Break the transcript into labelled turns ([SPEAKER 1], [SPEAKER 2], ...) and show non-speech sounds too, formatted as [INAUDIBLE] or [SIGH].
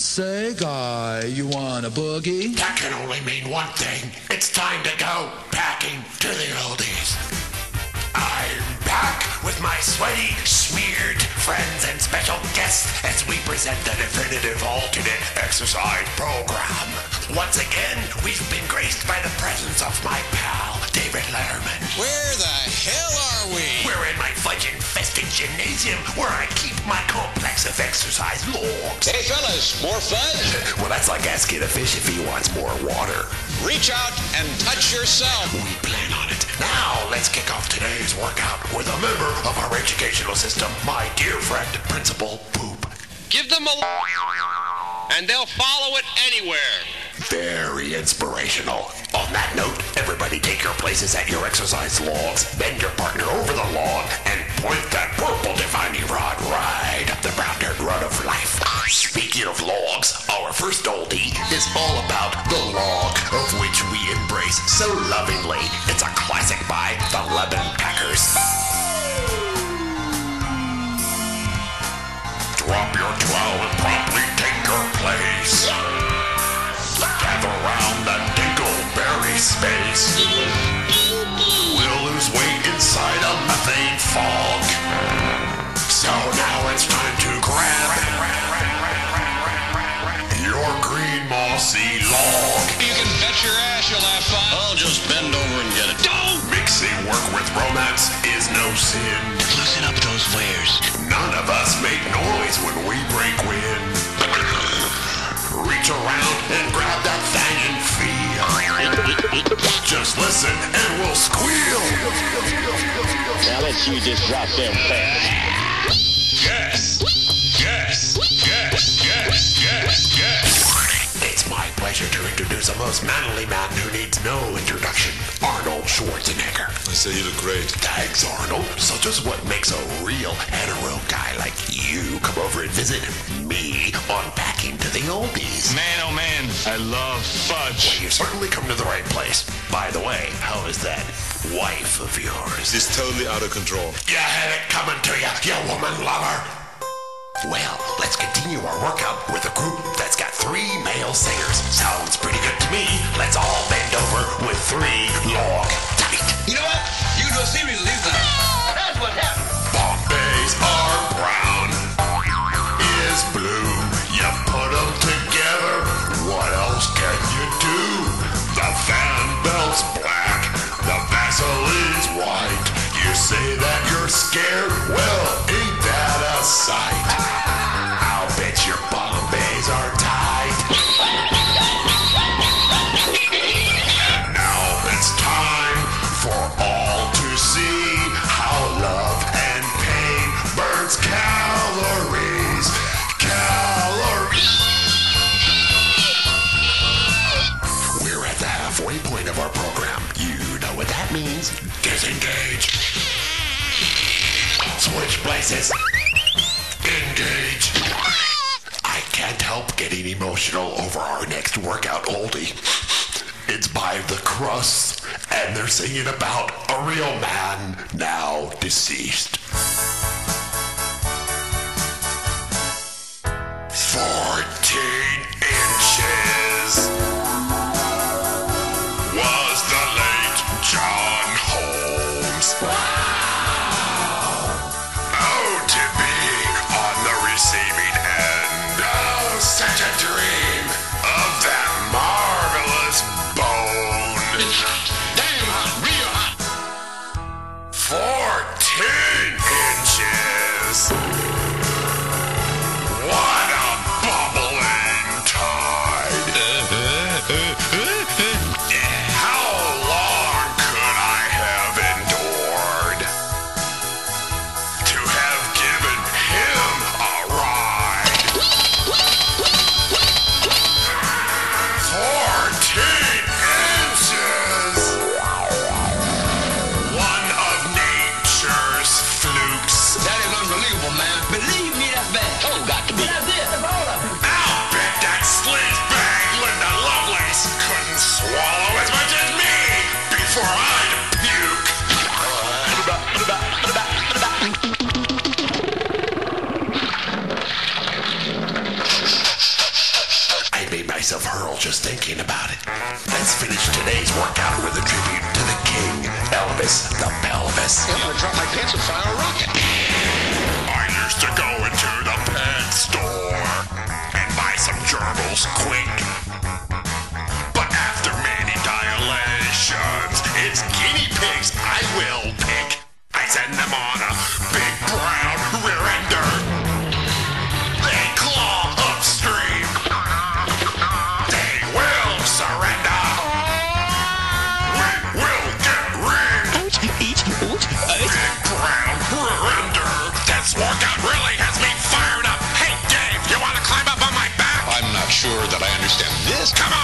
[SPEAKER 1] Say, guy, you want a boogie?
[SPEAKER 2] That can only mean one thing. It's time to go packing to the oldies. I'm back with my sweaty, smeared friends and special guests as we present the definitive alternate exercise program. Once again, we've been graced by the presence of my pal, David Letterman.
[SPEAKER 3] Where the
[SPEAKER 2] gymnasium where I keep my complex of exercise logs.
[SPEAKER 3] Hey fellas, more fudge? [LAUGHS]
[SPEAKER 2] Well, that's like asking a fish if he wants more water.
[SPEAKER 3] Reach out and touch yourself.
[SPEAKER 2] We plan on it. Now, let's kick off today's workout with a member of our educational system, my dear friend, Principal Poop.
[SPEAKER 4] Give them a and they'll follow it anywhere.
[SPEAKER 2] Very inspirational. On that note, everybody take your places at your exercise logs, bend your partner over the log, and point that purple defining rod right up the brown dirt road of life. Speaking of logs, our first oldie is all about the log, of which we embrace so lovingly. It's a classic by the Lemon Packers. Space. We'll lose weight inside a methane fog. So now it's time to grab your green mossy log.
[SPEAKER 3] You can bet your ass you'll have fun.
[SPEAKER 4] I'll just bend over and get it.
[SPEAKER 3] Don't!
[SPEAKER 2] Mixing work with romance is no sin.
[SPEAKER 4] Loosen up those flares.
[SPEAKER 2] None of us make noise when we break wind. Reach around and grab that thing and feel. Just listen and we'll squeal.
[SPEAKER 5] Now let's you just drop them fast.
[SPEAKER 2] Yes. Yes. Yes. Yes. Yes. Yes. It's my pleasure to introduce a most manly man who needs no introduction, Arnold Schwarzenegger.
[SPEAKER 6] I say you look great.
[SPEAKER 2] Thanks, Arnold. So just what makes a real hetero guy like you come over and visit me on Packing to the Oldies?
[SPEAKER 7] Man, oh man, I love fudge.
[SPEAKER 2] you've certainly come to the right place. By the way, how is that wife of yours?
[SPEAKER 6] It's totally out of control.
[SPEAKER 2] You had it coming to you, you woman lover. Well, let's continue our workout with a group that's got three male singers. Sounds pretty good to me. Let's all bend over with three log tight.
[SPEAKER 3] You know what? You go seriously leave them.
[SPEAKER 5] That's what happened.
[SPEAKER 2] Bombays are brown, is blue. The Vaseline's white. You say that you're scared? Well, ain't that a sight? I'll bet your Bombays are tight. And now it's time for all to see how love and pain burns calories. Calories. We're at the halfway point of our program. You what that means. Disengage. Switch places. Engage. I can't help getting emotional over our next workout oldie. It's by the Crusts, and they're singing about a real man now deceased.
[SPEAKER 3] Uh, [LAUGHS] uh. thinking about it. Let's finish today's workout with a tribute to the king, Elvis the Pelvis.
[SPEAKER 2] I'm gonna drop my pants and fire a rocket.
[SPEAKER 3] Come on.